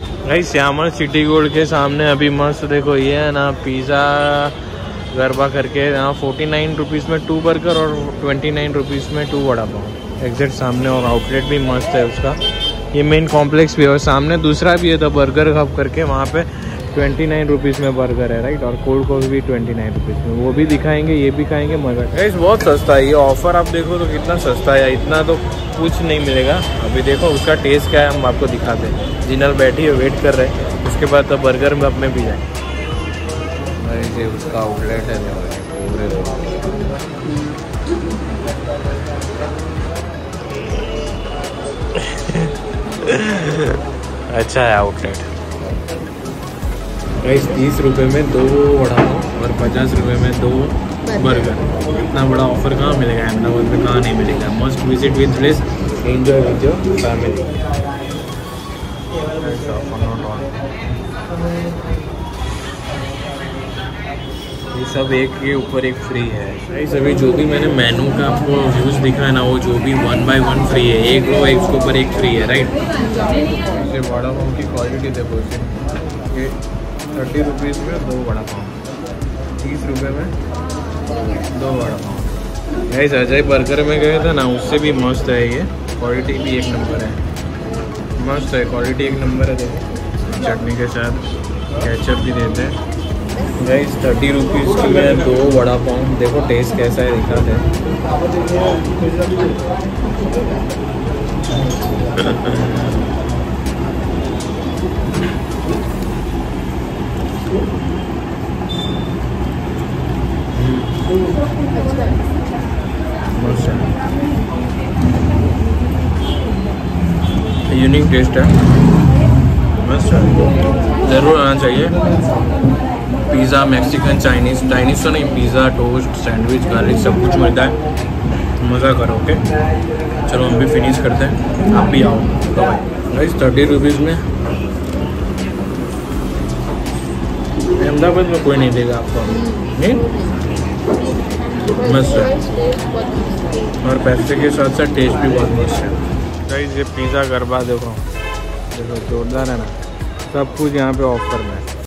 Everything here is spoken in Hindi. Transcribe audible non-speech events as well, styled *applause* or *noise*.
भाई, श्यामल सिटी गोल्ड के सामने अभी मस्त, देखो, ये है ना पिज़्ज़ा गरबा करके यहाँ फोर्टी नाइन रुपीज़ में टू बर्गर और ट्वेंटी नाइन रुपीज़ में टू वड़ा पाव। एग्जैक्ट सामने और आउटलेट भी मस्त है उसका। ये मेन कॉम्प्लेक्स भी है और सामने दूसरा भी है द बर्गर हब करके, वहाँ पे ट्वेंटी नाइन रुपीज़ में बर्गर है राइट और कोल्ड कॉफ़ी भी ट्वेंटी नाइन रुपीज़ में। वो भी दिखाएँगे ये भी खाएँगे मज़ा गाइस बहुत सस्ता है ये ऑफ़र आप देखो तो कितना सस्ता है इतना तो कुछ नहीं मिलेगा। अभी देखो उसका टेस्ट क्या है हम आपको दिखाते हैं। जिनल बैठी है वेट कर रहे हैं। उसके बाद तो बर्गर में अपने भी जाए। ये उसका आउटलेट है *laughs* अच्छा है आउटलेट गाइस तीस रुपये में दो वड़ा पाव और पचास रुपये में दो बर्गर इतना बड़ा ऑफ़र कहाँ मिलेगा? अहमदाबाद में कहाँ नहीं मिलेगा? Must visit with place enjoy with your family ये सब एक के ऊपर एक फ्री है। गाइस अभी जो भी मैंने मेनू का आपको व्यूज़ दिखा है ना वो जो भी वन बाय वन फ्री है। एक लो एक उसके ऊपर एक फ्री है राइट वड़ा पाव की क्वालिटी देखो। ये थर्टी रुपीज़ में दो वड़ा पाव। तीस रुपये में दो वड़ा पाव। गाइस अजय बर्गर में गए थे ना, उससे भी मस्त है ये। क्वालिटी भी एक नंबर है। मस्त है क्वालिटी एक नंबर है, देखो। चटनी के साथ केचप भी देते हैं। गाइस थर्टी रुपीज़ की में दो वड़ा पाव। देखो टेस्ट कैसा है दिखाते यूनिक टेस्ट है ज़रूर आना चाहिए। पिज़्ज़ा मैक्सिकन चाइनीज़ चाइनीज़ तो नहीं पिज़्ज़ा टोस्ट सैंडविच गार्लिक सब कुछ मिलता है। मज़ा करो ओके चलो हम भी फिनिश करते हैं। आप भी आओ। भाई थर्टी रुपीज़ में अहमदाबाद में कोई नहीं देगा आपको। नहीं? मस्त है। और पैसे के साथ साथ टेस्ट भी बहुत मस्त है। गाइस ये पिज़्ज़ा गरबा देखो। देखो, जोरदार है ना। सब कुछ यहाँ पे ऑफ़र में है।